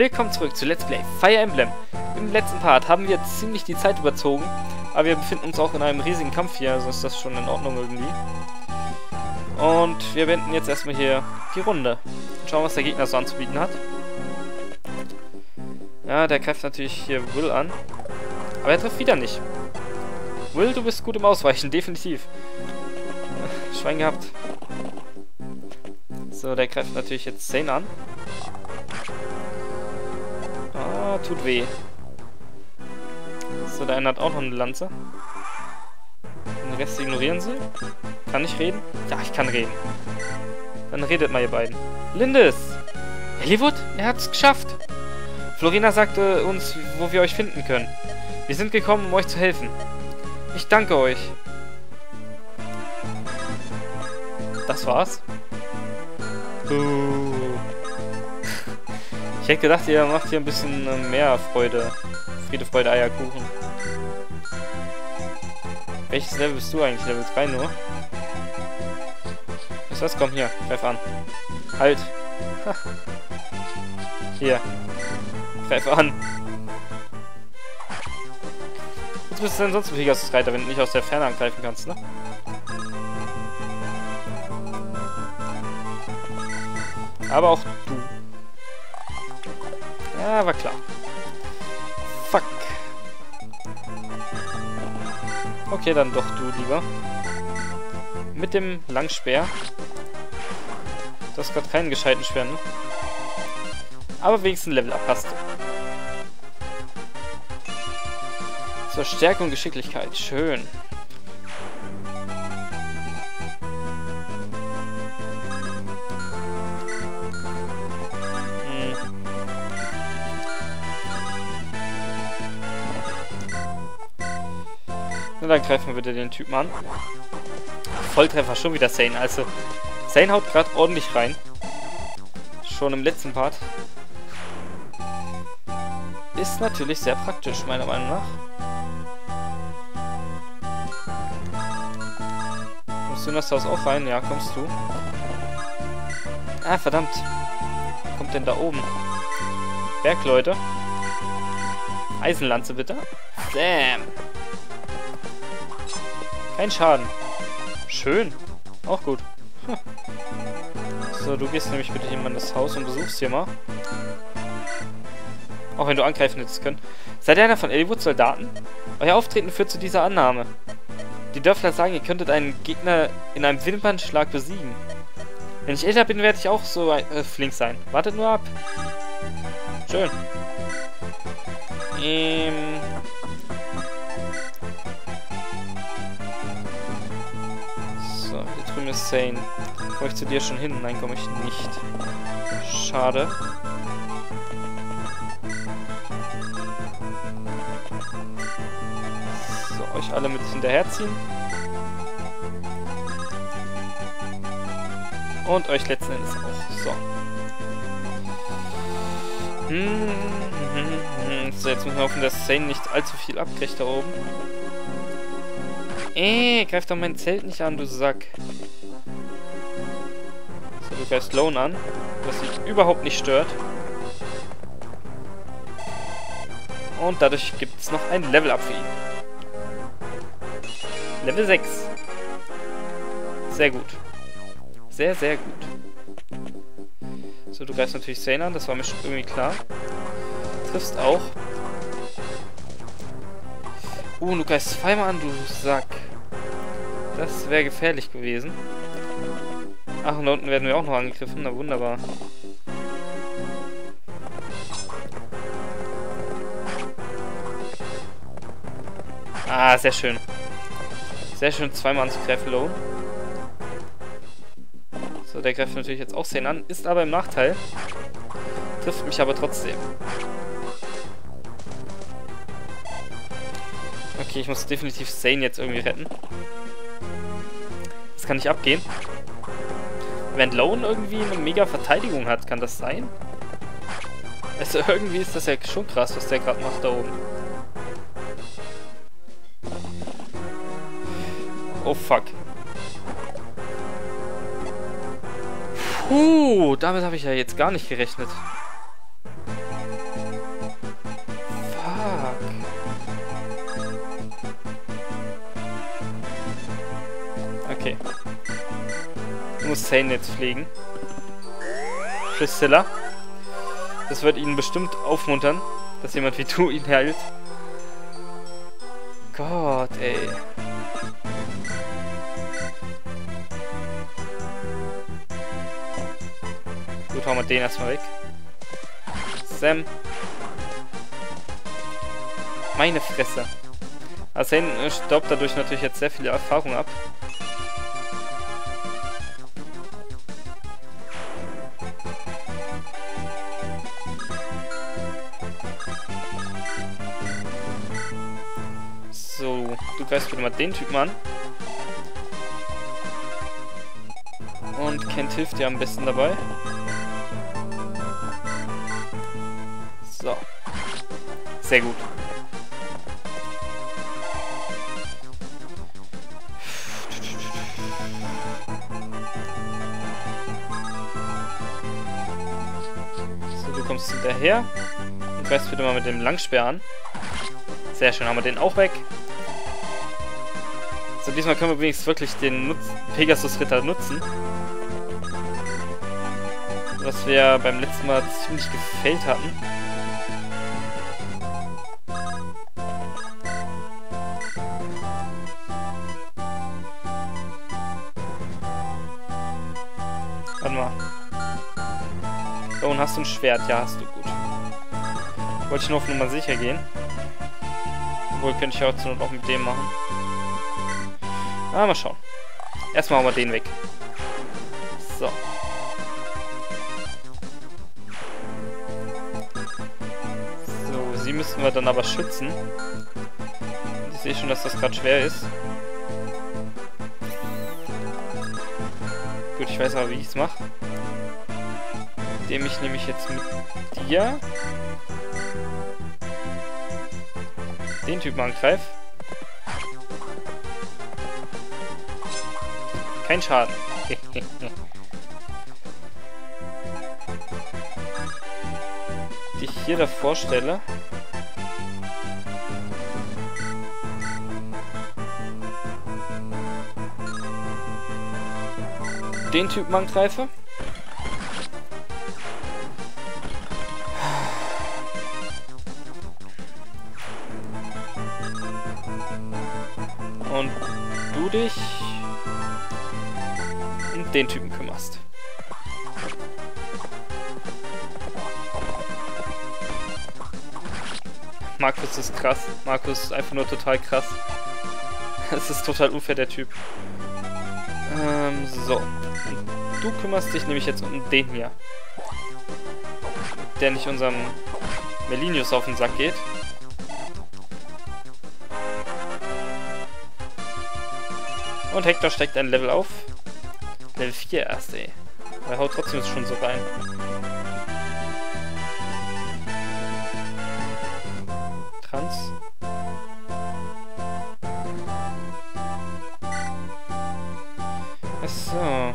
willkommen zurück zu Let's Play Fire Emblem. Im letzten Part haben wir ziemlich die Zeit überzogen, aber wir befinden uns auch in einem riesigen Kampf hier, also ist das schon in Ordnung irgendwie. Und wir wenden jetzt erstmal hier die Runde. Und schauen, was der Gegner so anzubieten hat. Ja, der greift natürlich hier Will an. Aber er trifft wieder nicht. Will, du bist gut im Ausweichen, definitiv. Schwein gehabt. So, der greift natürlich jetzt Zane an. Tut weh. So, der eine hat auch noch eine Lanze. Den Rest ignorieren sie. Kann ich reden? Ja, ich kann reden. Dann redet mal ihr beiden. Lindis! Hollywood, er hat's geschafft! Florina sagte uns, wo wir euch finden können. Wir sind gekommen, um euch zu helfen. Ich danke euch. Das war's. Uh. Ich hätte gedacht, ihr macht hier ein bisschen äh, mehr Freude. Friede, Freude, Eierkuchen. Welches Level bist du eigentlich? Level 3 nur? Ist was? Komm, hier. Greif an. Halt. hier. Greif an. Jetzt bist du denn sonst ein Pegasus-Reiter, wenn du nicht aus der Ferne angreifen kannst, ne? Aber auch du. Ja, war klar. Fuck. Okay, dann doch du lieber. Mit dem Langspeer. Du hast gerade keinen gescheiten Speer, ne? Aber wenigstens Level up hast du. Zur Stärke und Geschicklichkeit. Schön. Dann greifen wir den Typen an. Volltreffer, schon wieder Sane. Also, Sane haut gerade ordentlich rein. Schon im letzten Part. Ist natürlich sehr praktisch, meiner Meinung nach. Kommst du in das Haus auch rein? Ja, kommst du. Ah, verdammt. Was kommt denn da oben? Bergleute. Eisenlanze, bitte. Sam. Kein Schaden. Schön. Auch gut. So, du gehst nämlich bitte hier in das Haus und besuchst hier mal. Auch wenn du angreifen hättest können. Seid ihr einer von Ellwood Soldaten? Euer Auftreten führt zu dieser Annahme. Die Dörfler sagen, ihr könntet einen Gegner in einem Wimpernschlag besiegen. Wenn ich älter bin, werde ich auch so äh, flink sein. Wartet nur ab. Schön. Ähm, ist Sane. Komme ich zu dir schon hin? Nein, komme ich nicht. Schade. So, euch alle mit hinterherziehen. Und euch letzten Endes auch. So. So, jetzt müssen wir hoffen, dass Sane nicht allzu viel abkriegt da oben. Äh, greif doch mein Zelt nicht an, du Sack. Greifst Lone an, was dich überhaupt nicht stört. Und dadurch gibt es noch ein Level-Up für ihn. Level 6. Sehr gut. Sehr, sehr gut. So, du greifst natürlich Sane an, das war mir schon irgendwie klar. Triffst auch. Uh, du greifst zweimal an, du Sack. Das wäre gefährlich gewesen. Ach, und da unten werden wir auch noch angegriffen. Na wunderbar. Ah, sehr schön. Sehr schön, zweimal anzugreifen, Low. So, der greift natürlich jetzt auch 10 an, ist aber im Nachteil. Trifft mich aber trotzdem. Okay, ich muss definitiv Zane jetzt irgendwie retten. Das kann nicht abgehen. Wenn Lone irgendwie eine mega Verteidigung hat, kann das sein? Also irgendwie ist das ja schon krass, was der gerade macht da oben. Oh fuck. Puh, damit habe ich ja jetzt gar nicht gerechnet. Muss Zane jetzt pflegen. Priscilla. Das wird ihn bestimmt aufmuntern, dass jemand wie du ihn hält. Gott, ey. Gut, hauen wir den erstmal weg. Sam. Meine Fresse. Arsene staubt dadurch natürlich jetzt sehr viel Erfahrung ab. Du greifst wieder mal den Typen an. Und Kent hilft dir am besten dabei. So. Sehr gut. So, du kommst hinterher und greifst wieder mal mit dem Langspeer an. Sehr schön, haben wir den auch weg. So, diesmal können wir wenigstens wirklich den Pegasus-Ritter nutzen. Was wir beim letzten Mal ziemlich gefällt hatten. Warte mal. Da unten hast du ein Schwert. Ja, hast du. Gut. Wollte ich nur auf Nummer sicher gehen. Obwohl, könnte ich auch zur Not auch mit dem machen. Ah, mal schauen. Erstmal haben wir den weg. So. So, sie müssen wir dann aber schützen. Ich sehe schon, dass das gerade schwer ist. Gut, ich weiß aber, wie ich es mache. Indem ich nämlich jetzt mit dir den Typen angreife. Kein Schaden. Die ich hier davor stelle. Den Typen angreife. Und du dich den Typen kümmerst. Markus ist krass. Markus ist einfach nur total krass. Es ist total unfair, der Typ. Ähm, so. Du kümmerst dich nämlich jetzt um den hier. Der nicht unserem Melinius auf den Sack geht. Und Hector steckt ein Level auf. Level 4 erst, ey. Er haut trotzdem schon so rein. Trans. Achso.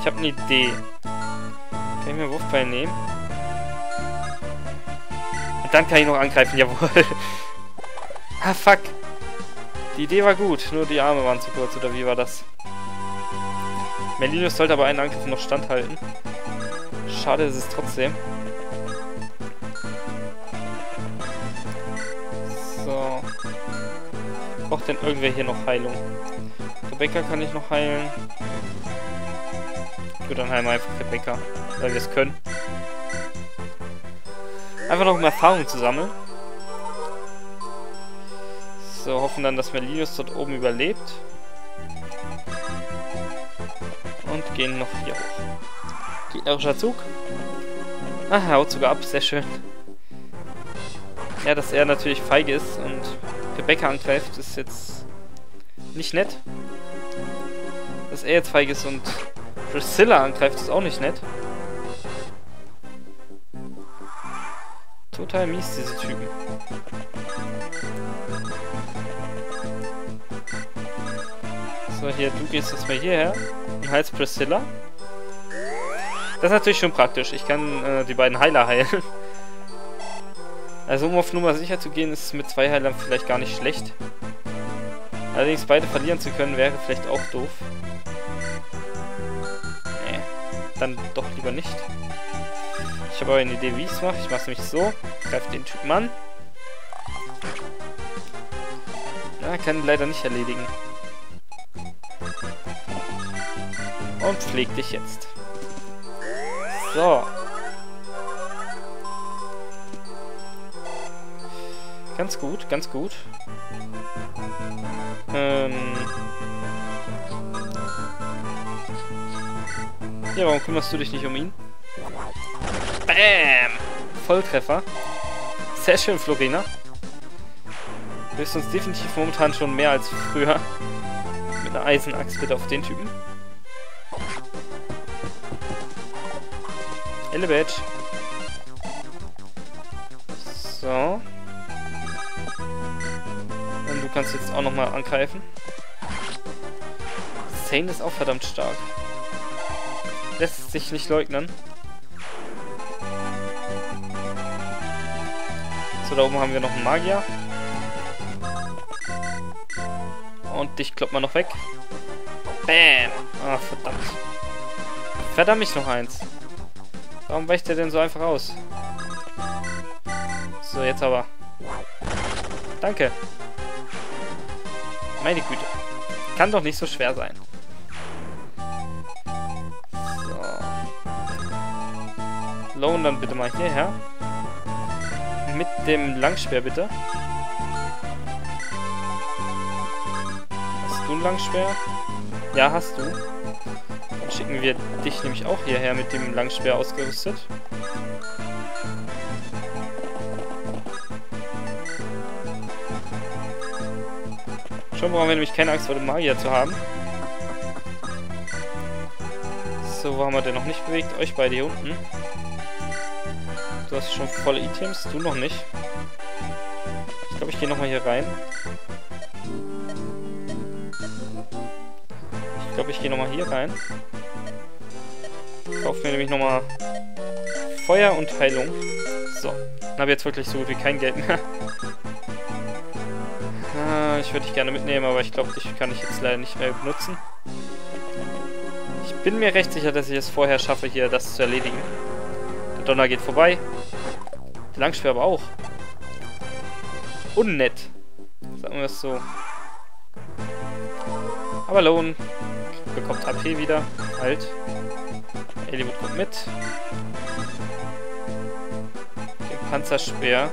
Ich habe eine Idee. Kann ich mir Wurfbeil nehmen? Und dann kann ich noch angreifen, jawohl. ah, fuck. Die Idee war gut, nur die Arme waren zu kurz, oder wie war das? Melinus sollte aber einen Angriff noch standhalten. Schade ist es trotzdem. So. Braucht denn irgendwer hier noch Heilung? Rebecca kann ich noch heilen. Gut, dann heilen wir einfach Rebecca, weil wir es können. Einfach noch um Erfahrung zu sammeln. So, hoffen dann, dass Melinius dort oben überlebt. Und gehen noch hier hoch. Gegnerischer Zug. Ah, haut sogar ab, sehr schön. Ja, dass er natürlich feige ist und Rebecca angreift, ist jetzt nicht nett. Dass er jetzt feige ist und Priscilla angreift, ist auch nicht nett. Total mies, diese Typen. So, hier, du gehst jetzt mal hierher und heilst Priscilla. Das ist natürlich schon praktisch. Ich kann äh, die beiden Heiler heilen. Also um auf Nummer sicher zu gehen, ist mit zwei Heilern vielleicht gar nicht schlecht. Allerdings beide verlieren zu können, wäre vielleicht auch doof. Nee, dann doch lieber nicht. Ich habe aber eine Idee, wie ich es mache. Ich mache es nämlich so. Greife den Typen an. Na, kann leider nicht erledigen. Und pfleg dich jetzt. So. Ganz gut, ganz gut. Ähm. Ja, warum kümmerst du dich nicht um ihn? Bam! Volltreffer. Sehr schön, Florina. Du bist uns definitiv momentan schon mehr als früher. Mit einer Eisenaxt bitte auf den Typen. Elevate. So. Und du kannst jetzt auch nochmal angreifen. Zane ist auch verdammt stark. Lässt sich nicht leugnen. So, da oben haben wir noch einen Magier. Und dich kloppt man noch weg. Bam! Ah, verdammt. Verdammt mich noch eins. Warum weicht der denn so einfach aus? So, jetzt aber. Danke. Meine Güte. Kann doch nicht so schwer sein. So. Lone dann bitte mal hierher. Mit dem Langspeer bitte. Hast du einen Langspeer? Ja, hast du. Schicken wir dich nämlich auch hierher mit dem Langspeer ausgerüstet. Schon brauchen wir nämlich keine Angst vor dem Magier zu haben. So, wo haben wir denn noch nicht bewegt? Euch beide hier unten. Du hast schon volle Items, du noch nicht. Ich glaube, ich gehe nochmal hier rein. Ich glaube, ich gehe nochmal hier rein. Kaufe mir nämlich nochmal Feuer und Heilung. So, dann habe ich jetzt wirklich so gut wie kein Geld mehr. Ah, ich würde dich gerne mitnehmen, aber ich glaube, dich kann ich jetzt leider nicht mehr benutzen. Ich bin mir recht sicher, dass ich es vorher schaffe, hier das zu erledigen. Der Donner geht vorbei. Der Langspeer aber auch. Unnett. Sagen wir es so. Aber Lone bekommt HP wieder. Halt. Eliwood kommt mit. Den Panzerspeer.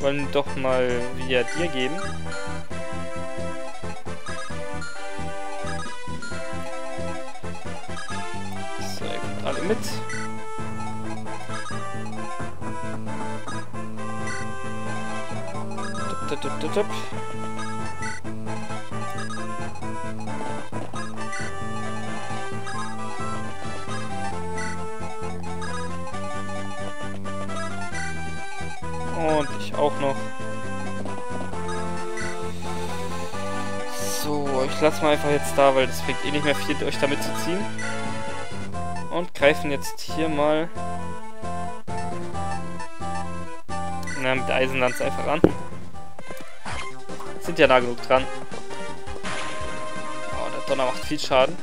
Wollen doch mal wieder dir geben. So, ihr kommt alle mit. Dup, dup, dup. Und ich auch noch. So, ich lasse mal einfach jetzt da, weil das bringt eh nicht mehr viel, euch damit zu ziehen. Und greifen jetzt hier mal... Na, mit der Eisenlanze einfach an. Sind ja nah genug dran. Oh, der Donner macht viel Schaden.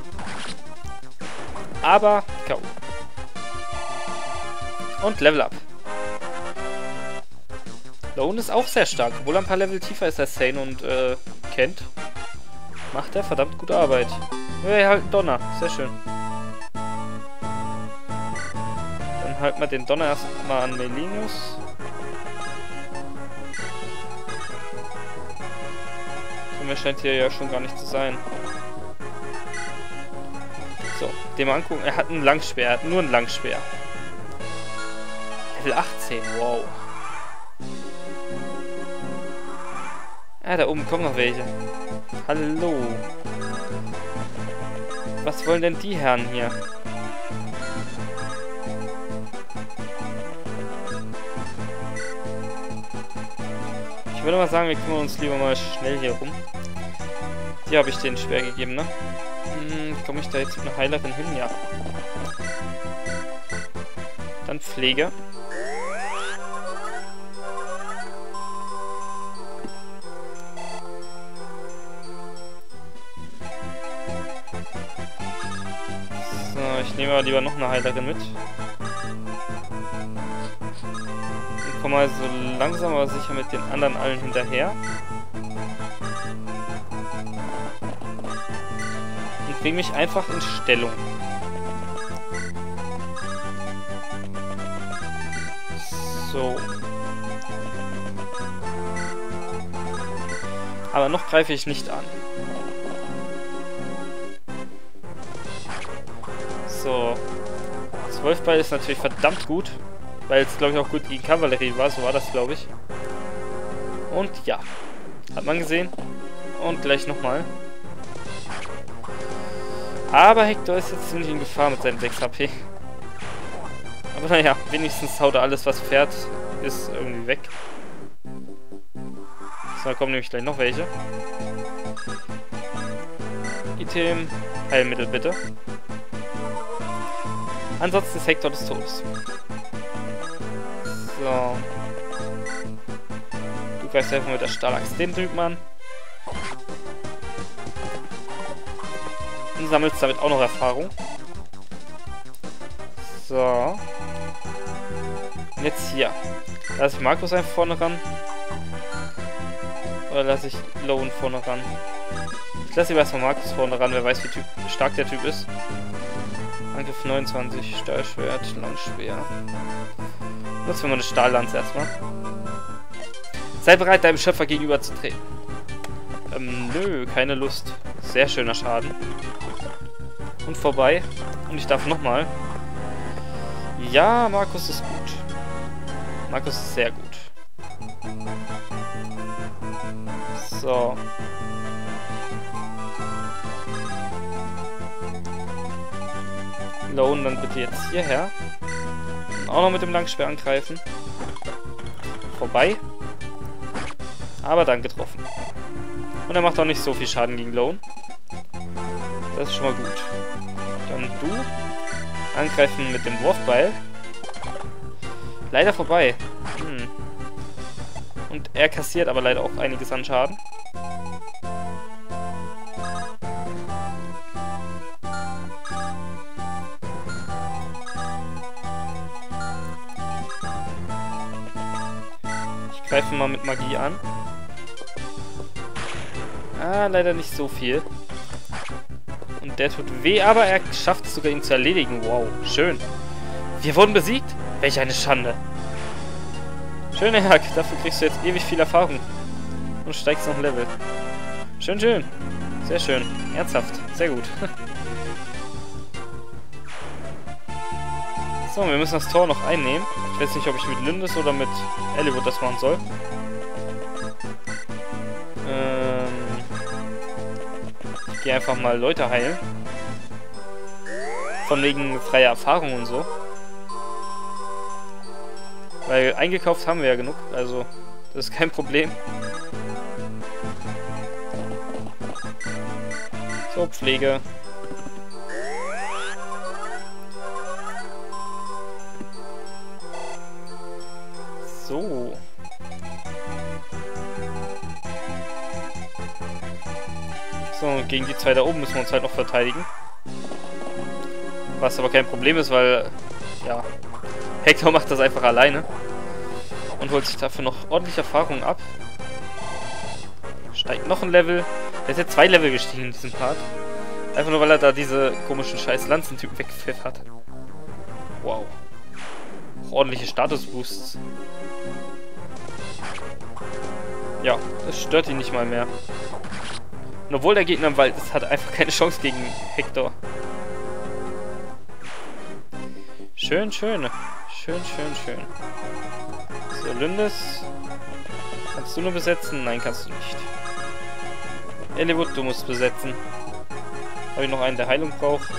Aber, K.O. Und Level Up. Lone ist auch sehr stark, obwohl er ein paar Level tiefer ist als Sane und äh, kennt. Macht er verdammt gute Arbeit. Ja, halt Donner. Sehr schön. Dann halten wir den Donner erstmal an Melinius. Mehr scheint hier ja schon gar nicht zu sein. So, dem angucken. Er hat einen Langspeer. Er hat nur einen Langspeer. Level 18, wow. Ah, da oben kommen noch welche. Hallo. Was wollen denn die Herren hier? Ich würde mal sagen, wir kümmern uns lieber mal schnell hier rum. Die habe ich den schwer gegeben, ne? Hm, komme ich da jetzt mit einer Heilerin hin? Ja. Dann Pflege. So, ich nehme aber lieber noch eine Heilerin mit. Und komme mal so langsam aber sicher mit den anderen allen hinterher. Und bringe mich einfach in Stellung. So. Aber noch greife ich nicht an. So. 12 Ball ist natürlich verdammt gut. Weil es, glaube ich, auch gut gegen Kavallerie war. So war das, glaube ich. Und ja. Hat man gesehen. Und gleich nochmal. Aber Hector ist jetzt ziemlich in Gefahr mit seinen 6 HP. Aber naja, wenigstens haut er alles, was fährt, ist irgendwie weg. So, da kommen nämlich gleich noch welche. Item, Heilmittel bitte. Ansonsten ist Hector des Todes. So. Du greifst einfach mit der Stahlaxt den Typen an. Sammelst damit auch noch Erfahrung. So. Und jetzt hier. Lass ich Markus einfach vorne ran. Oder lasse ich Lowen vorne ran? Ich lasse lieber erstmal Markus vorne ran, wer weiß, wie typ, stark der Typ ist. Angriff 29, Stahlschwert, Langschwer. Nutzen wir mal eine Stahllanze erstmal. Sei bereit, deinem Schöpfer gegenüber zu treten. Ähm, nö, keine Lust. Sehr schöner Schaden. Und vorbei. Und ich darf nochmal. Ja, Markus ist gut. Markus ist sehr gut. So. Lone dann bitte jetzt hierher. Auch noch mit dem Langschwer angreifen. Vorbei. Aber dann getroffen. Und er macht auch nicht so viel Schaden gegen Lone. Das ist schon mal gut. Dann du. Angreifen mit dem Wurfbeil. Leider vorbei. Hm. Und er kassiert aber leider auch einiges an Schaden. Ich greife mal mit Magie an. Ah, leider nicht so viel. Der tut weh, aber er schafft es sogar, ihn zu erledigen. Wow, schön. Wir wurden besiegt? Welch eine Schande. Schön, Hack. Dafür kriegst du jetzt ewig viel Erfahrung. Und steigst noch ein Level. Schön, schön. Sehr schön. Ernsthaft. Sehr gut. so, wir müssen das Tor noch einnehmen. Ich weiß nicht, ob ich mit Lindes oder mit Eliwood das machen soll. Gehe einfach mal Leute heilen. Von wegen freier Erfahrung und so. Weil eingekauft haben wir ja genug, also das ist kein Problem. So, Pflege. So. So, gegen die zwei da oben müssen wir uns halt noch verteidigen. Was aber kein Problem ist, weil, ja, Hector macht das einfach alleine. Und holt sich dafür noch ordentlich Erfahrung ab. Steigt noch ein Level. Er ist jetzt zwei Level gestiegen in diesem Part. Einfach nur, weil er da diese komischen scheiß Lanzentypen weggepfiff hat. Wow. Ordentliche Statusboosts. Ja, das stört ihn nicht mal mehr. Und obwohl der Gegner im Wald ist, hat einfach keine Chance gegen Hector. Schön, schön. Schön, schön, schön. So, Lündes. Kannst du nur besetzen? Nein, kannst du nicht. Eliwood, du musst besetzen. Habe ich noch einen, der Heilung braucht?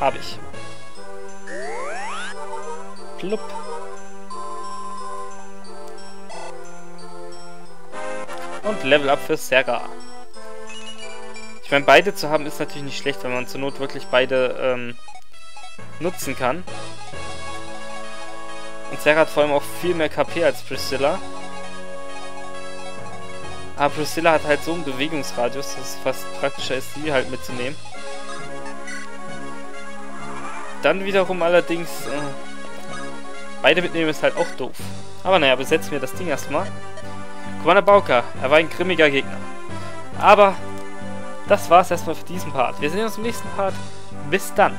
Habe ich. Plupp. Und Level Up für Serra. Ich meine, beide zu haben ist natürlich nicht schlecht, wenn man zur Not wirklich beide ähm, nutzen kann. Und Sarah hat vor allem auch viel mehr KP als Priscilla. Aber Priscilla hat halt so einen Bewegungsradius, dass es fast praktischer ist, sie halt mitzunehmen. Dann wiederum allerdings... Äh, beide mitnehmen ist halt auch doof. Aber naja, besetzen wir das Ding erstmal. Commander Bauka, er war ein grimmiger Gegner. Aber das war's erstmal für diesen Part. Wir sehen uns im nächsten Part. Bis dann.